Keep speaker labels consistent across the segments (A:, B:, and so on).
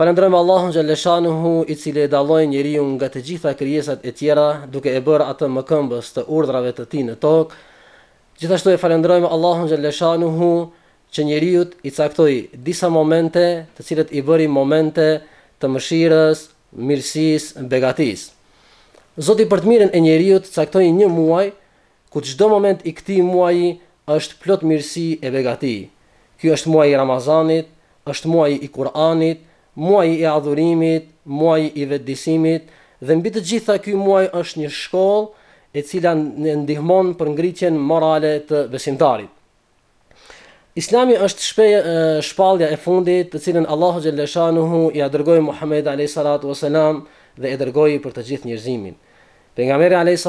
A: Falënderojmë Allahun xhalleshanuhu i cili e dalloi njeriun nga të gjitha krijesat e tjera duke e bërë atë mëkëmbës të urdhrave të Tij në tokë. Gjithashtu e falënderojmë Allahun xhalleshanuhu që njeriut i caktoi disa momente të cilat i bëri momente të mëshirës, mirësisë, begatisë. Zoti për të mirën e njeriut caktoi një muaj ku çdo moment i këtij muaji është plot mirësi e begati. Ky është muaji i Ramazanit, është muaji i Kur'anit, muaji i adhurimit, muaji i vetëdijesimit dhe mbi të gjitha ky muaj është një shkollë e cila e ndihmon për ngritjen morale të besimtarit. Islami është shpe, shpallja e fundit të cilën Allahu xhelleshanuhu ia dërgoi Muhammedit a.s. dhe e dërgoi për të gjithë njerëzimin. Pejgamberi a.s.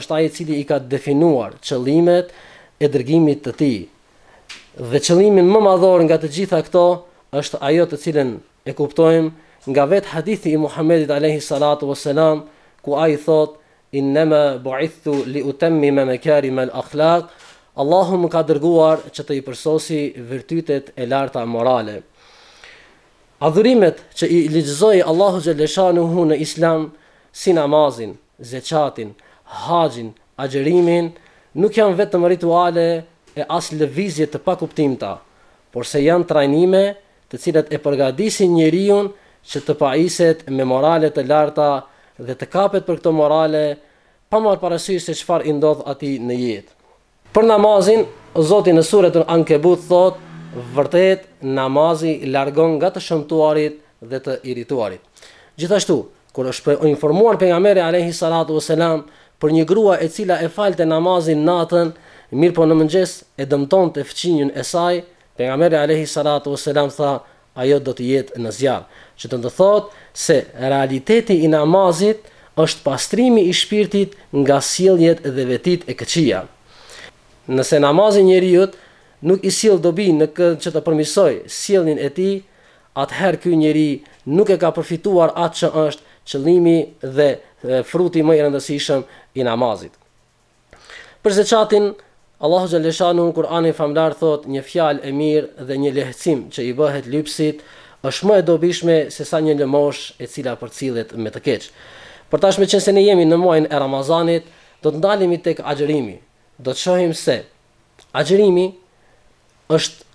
A: është ai i cili i ka definuar qëllimet e dërgimit të tij. Dhe qëllimin më madhor nga të gjitha këto është ajo të cilën e kuptojmë nga vetë hadithi i Muhammedit a.s. ku ai thotë Innema bu'ithtu li utemmime mekarimel akhlak, Allahu më ka dërguar që t'i përsosi virtytet e larta morale. Adhurimet që i ligjëzoi Allahu xhelleshanuhu në Islam, si namazin, zeqatin, haxhin, agjërimin, nuk janë vetëm rituale e as lëvizje të pakuptimta, porse janë trajnime të cilat e përgatisin njeriun që të pajiset me morale të larta dhe të kapet për këto morale, pa marrë parasysh se çfarë i ndodh atij në jetë. Për namazin, Zoti në Suretun Ankebut thotë, Vërtet, namazi largon nga të shëmtuarit dhe të irrituarit. Gjithashtu, kur është informuar Pejgamberi alejhi salatu ue selam për një grua e cila e falte namazin natën, mirëpo në mëngjes e dëmtonte fqinjën e saj, Pejgamberi alejhi salatu ue selam tha, Ajo do të jetë në zjarr. Që do të thotë se realiteti i namazit është pastrimi i shpirtit nga sjelljet dhe vetitë e këqija. Nëse namazi njeriut nuk i sjell dobi në këtë që të përmirësojë sjelljen e tij, atëherë ky njeri nuk e ka përfituar atë që është qëllimi dhe fruti më i rëndësishëm i namazit. Për zeqatin, Allahu xhelleshanuhu në Kur'anin famëlartë thotë një fjalë e mirë dhe një lehtësim që i bëhet lypësit është më e dobishme se sa një lëmoshë e cila përcillet me të keqe. Por tashmë meqenëse ne jemi në muajin e Ramazanit, do të ndalemi tek agjërimi. Do të shohim se Agjërimi është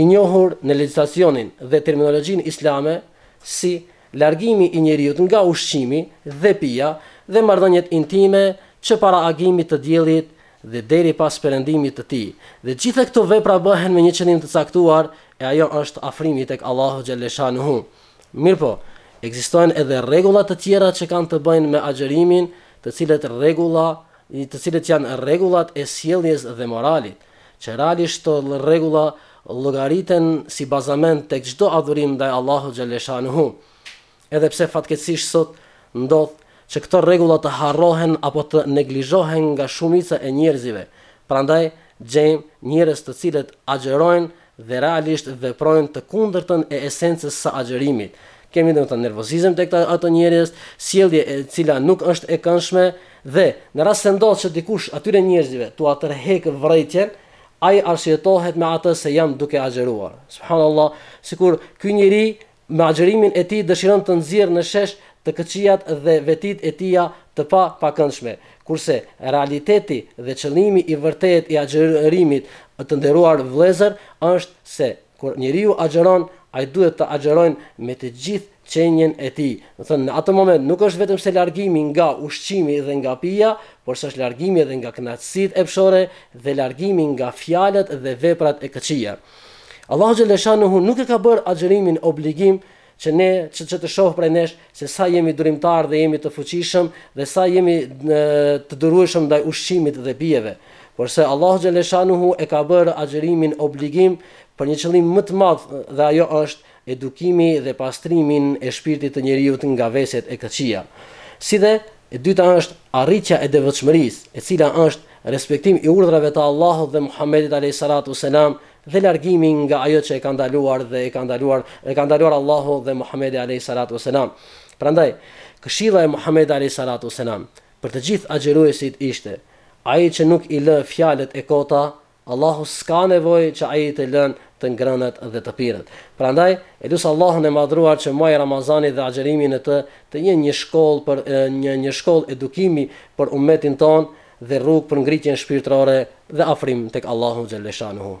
A: i njohur në legjislacionin dhe terminologjinë islame si largimi i njeriut nga ushqimi dhe pija dhe marrëdhëniet intime që para agimit të diellit dhe deri pas perëndimit të tij. Dhe gjithë këto vepra bëhen me një qëllim të caktuar e ajo është afrimi tek Allahu xhelleshanuhu. Mirëpo, ekzistojnë edhe rregulla të tjera që kanë të bëjnë me agjërimin, të cilët rregulla të cilët janë rregullat e sjelljes dhe moralit, që realisht këto rregulla llogariten si bazament tek çdo adhurim ndaj Allahut xhalleshanuhu. Edhe pse fatkeqësisht sot ndodh që këto rregulla të harrohen apo të neglizhohen nga shumica e njerëzive, prandaj gjejmë njerëz të cilët agjërojnë dhe realisht veprojnë të kundërtën e esencës së agjërimit. Kemi domethënë nervozizëm tek ato njerëz, sjellje e cila nuk është e këndshme dhe në rast se ndodh që dikush atyre njerëzive t'ua tërhekë vërejtjen, ai arsyetohet me atë se jam duke agjëruar. Subhanallah, sikur ky njeri Me agjërimin e tij dëshiron të nxjerrë në shesh të këqijat dhe vetitë e tija të pa pakëndshme, kurse realiteti dhe qëllimi i vërtetë i agjërimit të nderuar vëllezër është se kur njeriu agjëron ai duhet të agjërojë me të gjithë qenien e tij, domethënë në atë moment nuk është vetëm se largimi nga ushqimi dhe nga pija, por se është largimi edhe nga kënaqësitë epshore dhe largimi nga fjalët dhe veprat e këqija. Allahu xhaleshanuhu nuk e ka bërë agjërimin obligim që ne që, që të shohë prej nesh se sa jemi durimtarë dhe jemi të fuqishëm dhe sa jemi në, të durueshëm ndaj ushqimit dhe pijeve. Porse Allahu xhaleshanuhu e ka bërë agjërimin obligim për një qëllim më të madh dhe ajo është edukimi dhe pastrimin e shpirtit të njeriut nga veset e këqija, si dhe e dyta është arritja e devotshmërisë, e cila është respektimi i urdhrave të Allahut dhe Muhammedit alejhi salatu ue selam dhe largimi nga ajo që e ka ndaluar dhe e ka ndaluar e ka ndaluar Allahu dhe Muhammedi alejhi salatu ue selam. Prandaj, këshilla e Muhammedit alejhi salatu ue selam për të gjithë agjëruesit ishte, Ai që nuk i lë fjalët e kota Allahu s'ka nevojë që ai të lënë të ngrënët dhe të pirët. Prandaj, e lus Allahun e Madhëruar që muaji i Ramazanit dhe agjërimi në të të jenë një shkollë për një një shkollë edukimi për ummetin tonë dhe rrugë për ngritjen shpirtërore dhe afrim tek Allahu xhelleshanuhu.